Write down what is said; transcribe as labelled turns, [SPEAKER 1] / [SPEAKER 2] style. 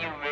[SPEAKER 1] you